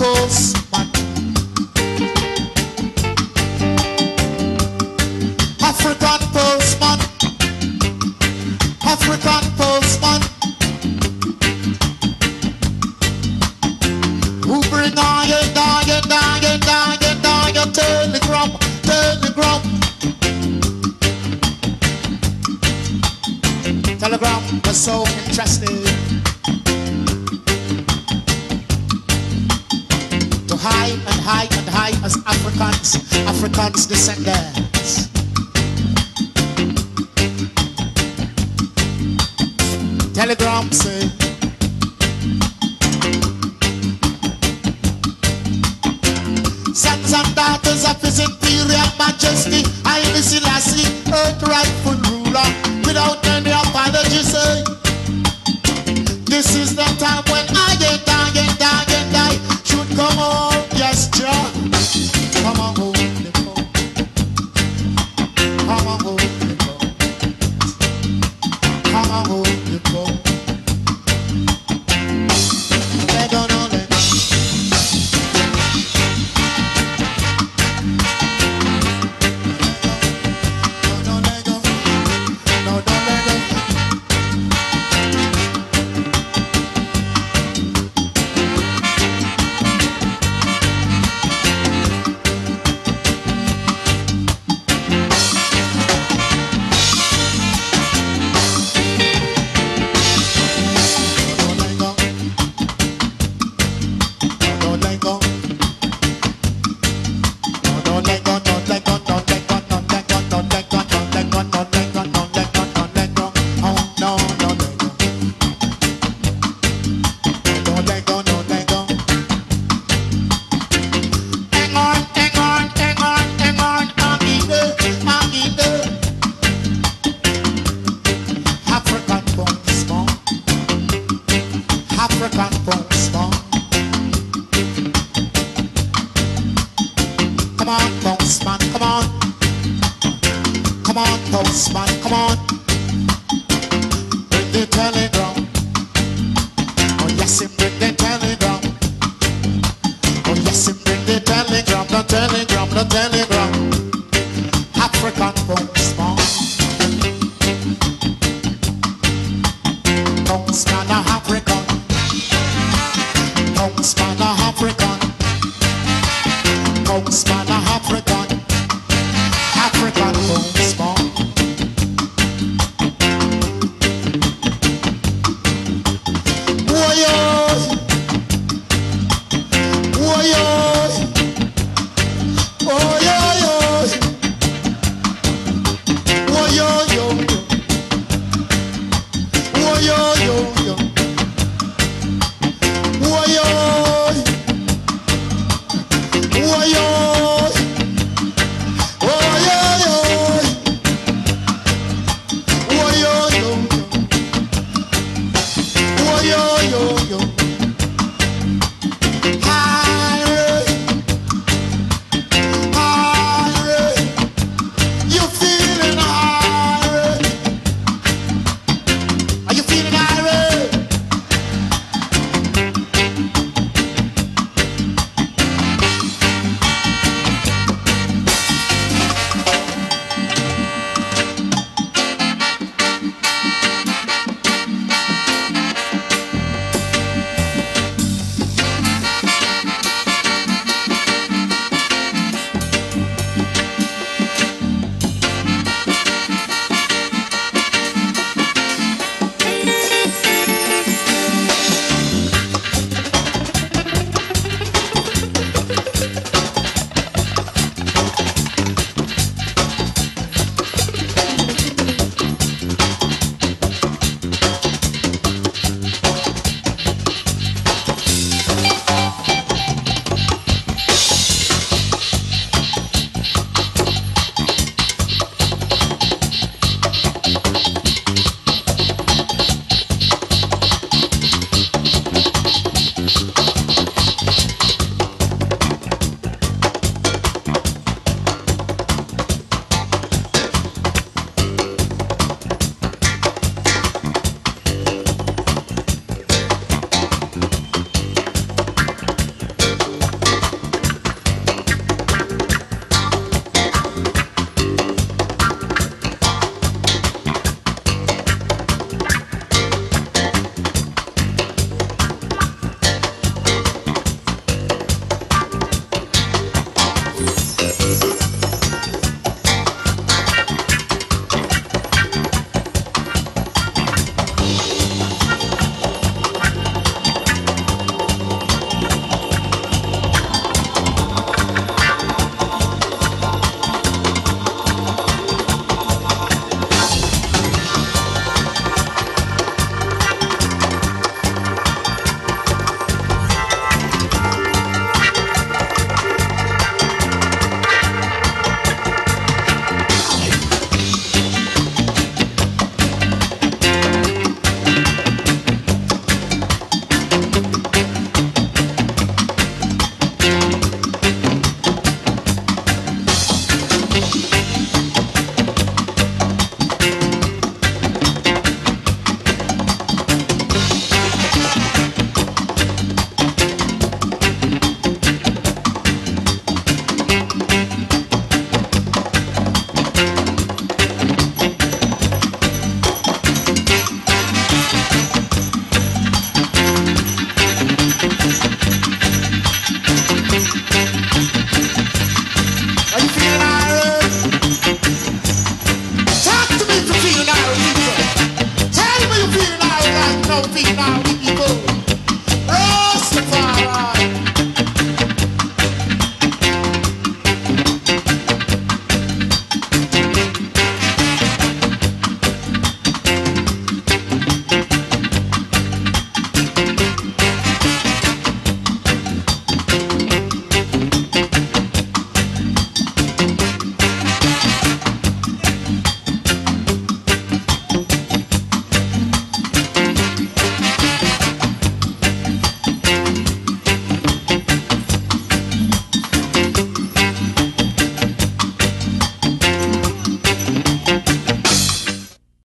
postman. African postman. African postman. Who bring on your dog, your dog, your dog, your dog, your telegram, telegram. Telegram was so interesting. Hide and high and high as Africans, Africans descendants. Telegram say. Sons and daughters of His Imperial Majesty, Haile Selassie, earth rightful ruler, Come on, postman, come on. Come on, postman, come on. Bring the telegram. Oh, yes, him bring the telegram. Oh, yes, him bring the telegram, the telegram, the telegram. African postman. Postman, a African. Postman, a African. Postman, a